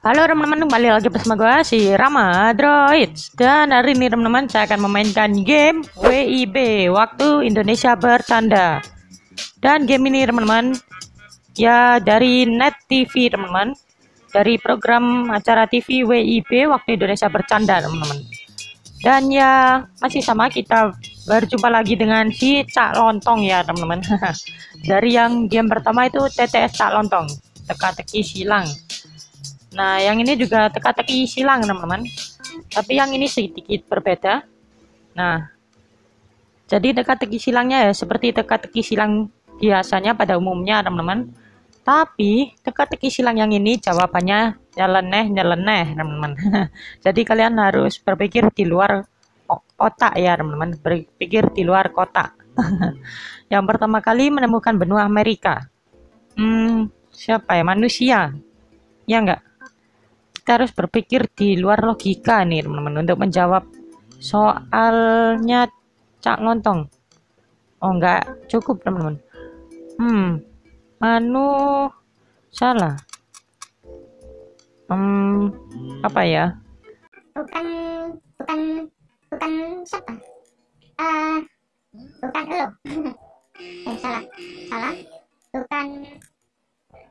Halo teman-teman, kembali lagi bersama gue si Rama Droids. Dan hari ini teman-teman saya akan memainkan game WIB Waktu Indonesia Bercanda. Dan game ini teman-teman Ya dari Net TV teman-teman. Dari program acara TV WIB Waktu Indonesia Bercanda teman-teman. Dan ya masih sama kita berjumpa lagi dengan si Cak Lontong ya teman-teman. Dari yang game pertama itu TTS Cak Lontong. Teka-teki silang Nah, yang ini juga teka-teki silang, teman-teman. Tapi yang ini sedikit berbeda. Nah, jadi teka-teki silangnya ya seperti teka-teki silang biasanya pada umumnya, teman-teman. Tapi teka-teki silang yang ini jawabannya nyeleneh nyeleneh, teman-teman. jadi kalian harus berpikir di luar kotak ya, teman-teman. Berpikir di luar kotak. yang pertama kali menemukan benua Amerika. Hmm, siapa ya? Manusia. Ya enggak? Kita harus berpikir di luar logika nih teman-teman untuk menjawab. Soalnya cak lontong oh enggak cukup teman-teman. Hmm manu salah. Hmm apa ya? Bukan bukan bukan siapa? Uh, bukan lo. Eh salah salah. Bukan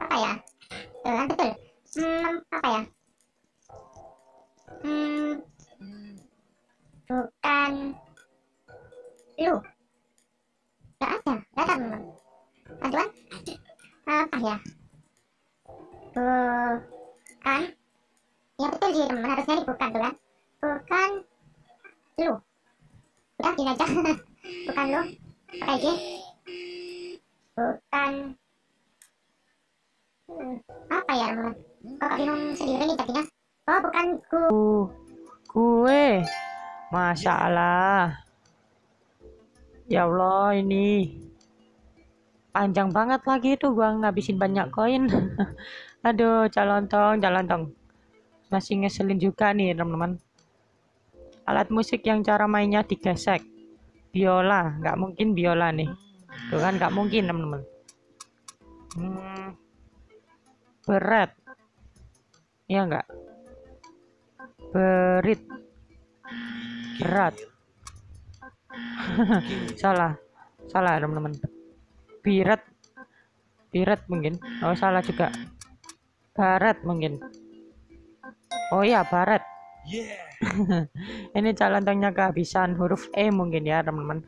apa ya? Uh, betul. Hmm, apa ya Hmm, bukan lu. Gak ada, gak ada memang. Bantuan? Apa ya? Bukan. Ya betul sih teman, harusnya bukan tuh kan. Bukan lu. Udah gini aja. bukan lu. Apa aja? Bukan. Hmm, apa ya teman? Kok bingung sendiri nih jadinya? Bukan ku. Kue. Masya Allah. Ya Allah, ini panjang banget lagi itu gua ngabisin banyak koin. Aduh, calon tong, calon tong. Masih ngeselin juga nih, teman-teman. Alat musik yang cara mainnya digesek. Biola, nggak mungkin biola nih. Tuh kan nggak mungkin, teman-teman. Hmm, berat. Ya enggak? Berit. Berat. Salah. Salah teman-teman. Birat birat mungkin. Oh salah juga. Barat mungkin. Oh ya barat ini calon tangnya kehabisan huruf E mungkin ya teman-teman.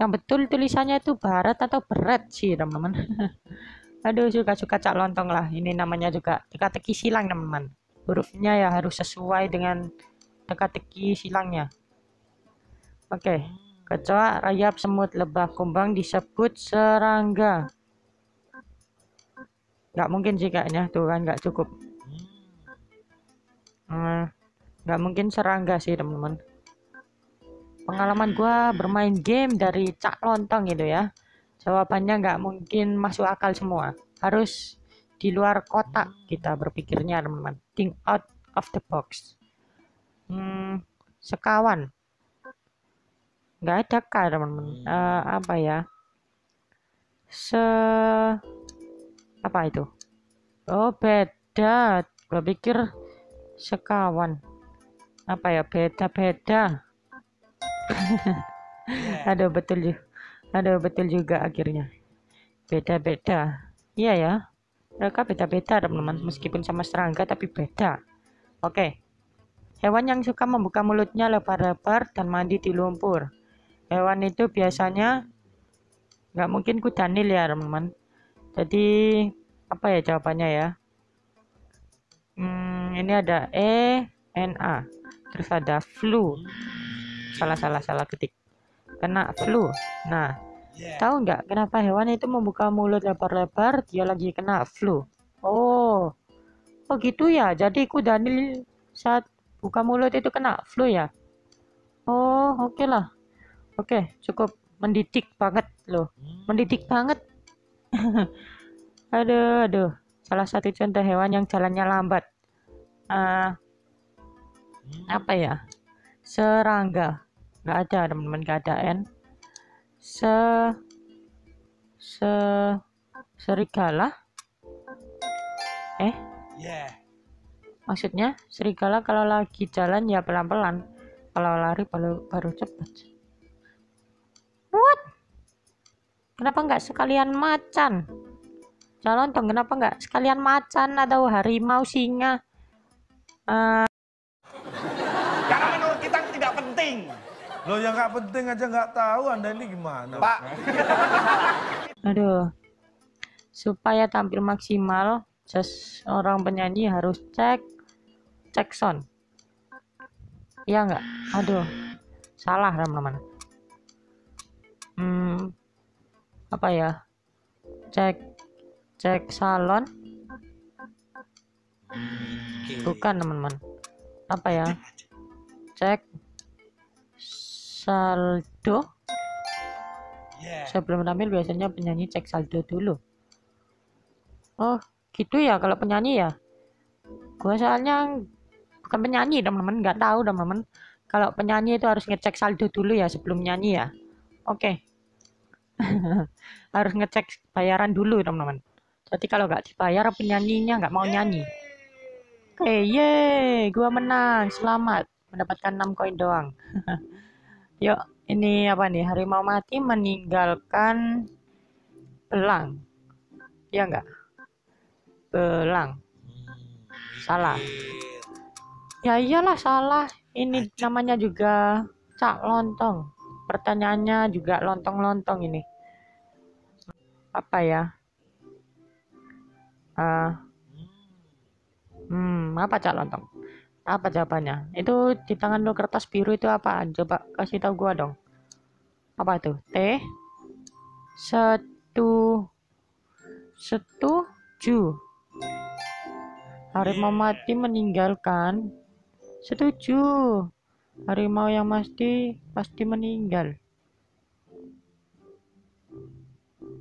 Yang betul tulisannya itu barat atau berat sih teman-teman. Aduh suka-suka cak lontong lah. Ini namanya juga teka-teki silang teman-teman hurufnya ya harus sesuai dengan teka-teki silangnya. Oke okay. kecoa rayap semut lebah kumbang disebut serangga. Nggak mungkin sih kayaknya tuh kan nggak cukup. Hmm, mungkin serangga sih teman-teman. Pengalaman gua bermain game dari cak lontong gitu ya. Jawabannya nggak mungkin masuk akal semua. Harus di luar kotak kita berpikirnya teman-teman think out of the box. Hmm, sekawan. Nggak ada kah teman-teman? Uh, apa ya? Se apa itu? Oh beda. Gue pikir sekawan. Apa ya? Beda-beda aduh betul juga aduh betul juga akhirnya. Beda-beda iya ya mereka beda-beda teman-teman meskipun sama serangga tapi beda. Oke. Hewan yang suka membuka mulutnya lebar-lebar dan mandi di lumpur. Hewan itu biasanya nggak mungkin kudanil ya teman-teman. Jadi apa ya jawabannya ya? Hmm, ini ada E N A. Terus ada flu. Salah salah salah ketik. Kena flu. Nah Tahu nggak kenapa hewan itu membuka mulut lebar-lebar dia lagi kena flu? Oh, oh gitu ya. Jadi Daniel saat buka mulut itu kena flu ya? Oh, oke okay lah. Oke, okay, cukup mendidik banget loh. Mendidik banget. aduh, aduh. Salah satu contoh hewan yang jalannya lambat. Uh, apa ya? Serangga. Nggak ada, teman-teman. Nggak ada N se se serigala eh Maksudnya, serigala kalau lagi jalan ya pelan-pelan. Kalau lari baru, baru cepat. What? Kenapa nggak sekalian macan? Calon dong, kenapa nggak sekalian macan atau harimau singa? Eh, Karena menurut kita tidak penting. Loh yang nggak penting aja nggak tahu Anda ini gimana? Pak, aduh. Supaya tampil maksimal, seorang penyanyi harus cek cek sound. Iya nggak? Aduh, salah teman-teman. Hmm, apa ya? Cek cek salon. Bukan teman-teman. Apa ya? Cek saldo. Sebelum tampil biasanya penyanyi cek saldo dulu. Oh, gitu ya kalau penyanyi ya. Gua soalnya bukan penyanyi teman-teman, nggak tahu teman-teman. Kalau penyanyi itu harus ngecek saldo dulu ya sebelum nyanyi ya. Oke. harus ngecek bayaran dulu teman-teman. Jadi kalau nggak dibayar penyanyinya nggak mau nyanyi. Oke, yeay, gua menang. Selamat mendapatkan 6 koin doang. Yuk, ini apa nih? Harimau mati meninggalkan belang. Ya enggak? Belang. Salah. Ya iyalah salah. Ini namanya juga cak lontong. Pertanyaannya juga lontong-lontong ini. Apa ya? Ah. hmm, apa cak lontong? Apa jawabannya? Itu di tangan lo kertas biru itu apa? Coba kasih tahu gua dong. Apa itu? T setu setuju. Harimau mati meninggalkan. Setuju. Harimau yang mati pasti meninggal.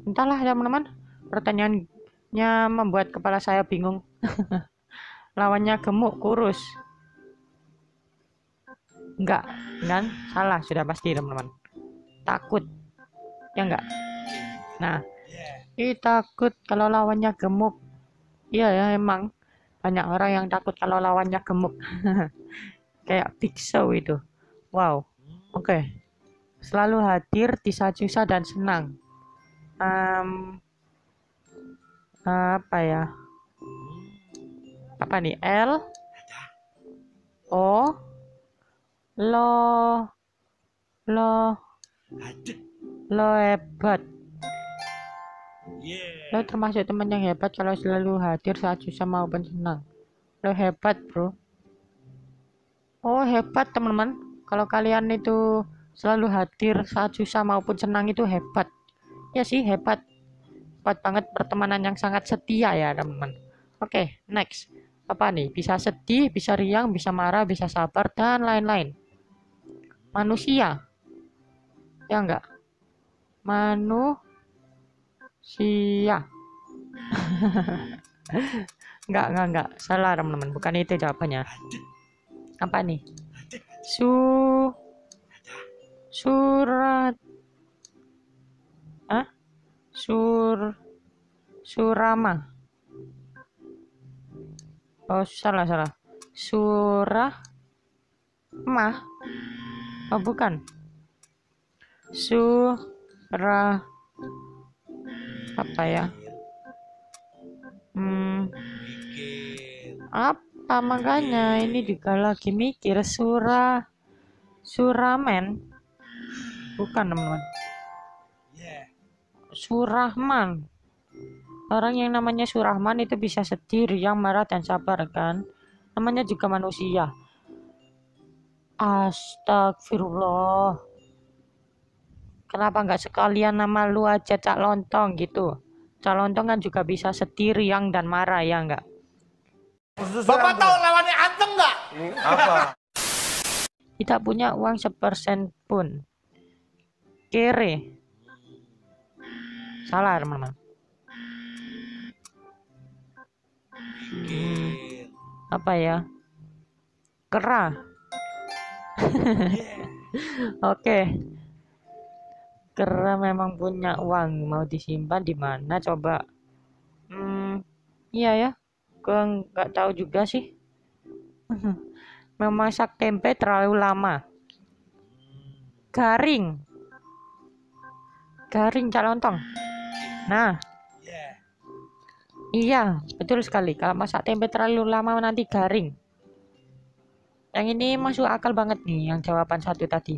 Entahlah teman-teman. Pertanyaannya membuat kepala saya bingung. Lawannya gemuk kurus. Enggak, kan? Salah sudah pasti teman-teman. Takut. Ya enggak? Nah, ih takut kalau lawannya gemuk. Iya ya emang banyak orang yang takut kalau lawannya gemuk. Kayak Big Show itu. Wow. Oke. Selalu hadir di saat susah dan senang. Em, apa ya? Apa nih? L O lo lo lo hebat. Lo termasuk teman yang hebat kalau selalu hadir saat susah maupun senang lo hebat bro. Oh hebat teman-teman. Kalau kalian itu selalu hadir saat susah maupun senang itu hebat. Ya sih hebat. Hebat banget pertemanan yang sangat setia ya teman-teman. Oke next. Apa nih? Bisa sedih bisa riang bisa marah bisa sabar dan lain-lain manusia. Ya enggak? Manusia. Enggak enggak enggak. Salah teman-teman. Bukan itu jawabannya. Apa nih? Su surat. Ah sur surama. Oh salah salah. Surah mah Oh bukan. Surah apa ya? Hmm, apa makanya ini juga lagi mikir surah suramen? Bukan teman-teman. Surahman. Orang yang namanya surahman itu bisa sedih riang marah dan sabar kan? Namanya juga manusia Astagfirullah. Kenapa nggak sekalian nama lu aja Cak Lontong gitu? Cak Lontong kan juga bisa sedih, riang, dan marah ya nggak? Bapak tahu lawannya anteng nggak? apa? Tidak punya uang sepersen pun. Kere. Salah. Hmm, apa ya? Kera. Oke. Kera memang punya uang, mau disimpan di mana coba? Hmm, iya ya. Gua nggak tahu juga sih. Memasak tempe terlalu lama. Garing. Garing Cak Lontong. Nah, iya, betul sekali. Kalau masak tempe terlalu lama nanti garing. Yang ini masuk akal banget nih yang jawaban satu tadi.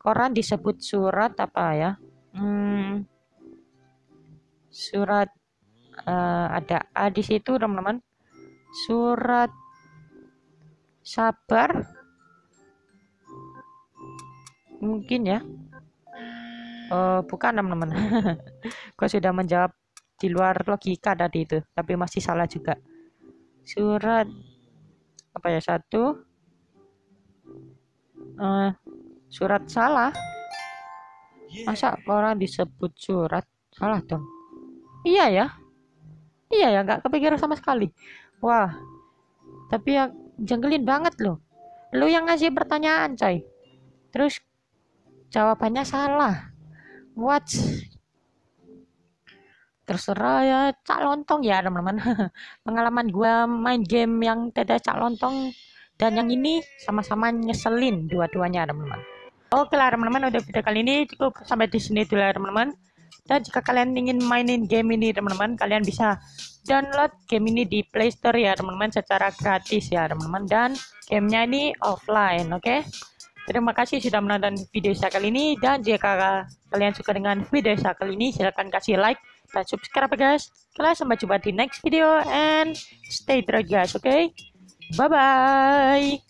Koran disebut surat apa ya? Hmm, surat eh, ada A di situ teman-teman. Surat sabar mungkin ya. Eh, bukan teman-teman. Gua sudah menjawab di luar logika tadi itu, tapi masih salah juga. Surat apa ya satu? Eh, surat salah. Masa orang disebut surat salah dong? Iya ya, iya ya, nggak kepikiran sama sekali. Wah, tapi ya jengkelin banget loh. Lu yang ngasih pertanyaan, coy. Terus jawabannya salah. What? Terserah ya, cak lontong ya teman-teman. Pengalaman gua main game yang tidak cak lontong dan yang ini sama-sama nyeselin dua-duanya teman-teman. Oke lah teman-teman, udah video kali ini cukup sampai di sini dulu teman-teman. Dan jika kalian ingin mainin game ini teman-teman, kalian bisa download game ini di Play Store ya teman-teman secara gratis ya teman-teman. Dan gamenya ini offline, oke? Terima kasih sudah menonton video saya kali ini dan jika kalian suka dengan video saya kali ini silahkan kasih like dan subscribe guys. Kalian sampai jumpa di next video and stay terus guys, oke? Bye bye.